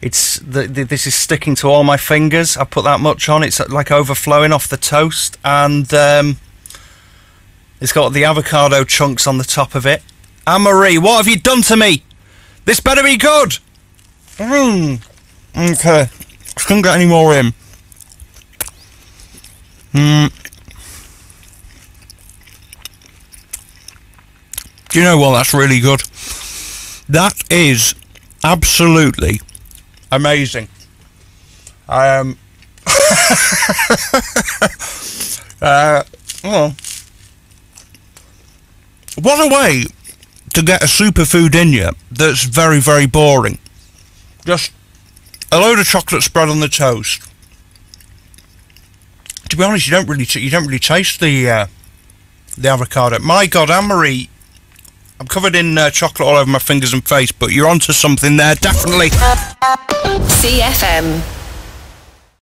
It's the, the, this is sticking to all my fingers. I put that much on. It's like overflowing off the toast, and um, it's got the avocado chunks on the top of it. Anne Marie, what have you done to me? This better be good. Mm. Okay, I couldn't get any more in. Mm. Do you know what? That's really good. That is absolutely amazing. Um, uh, what a way to get a superfood in you that's very, very boring. Just a load of chocolate spread on the toast. To be honest, you don't really you don't really taste the uh, the avocado. My God, Anne Marie, I'm covered in uh, chocolate all over my fingers and face, but you're onto something there, definitely. CFM.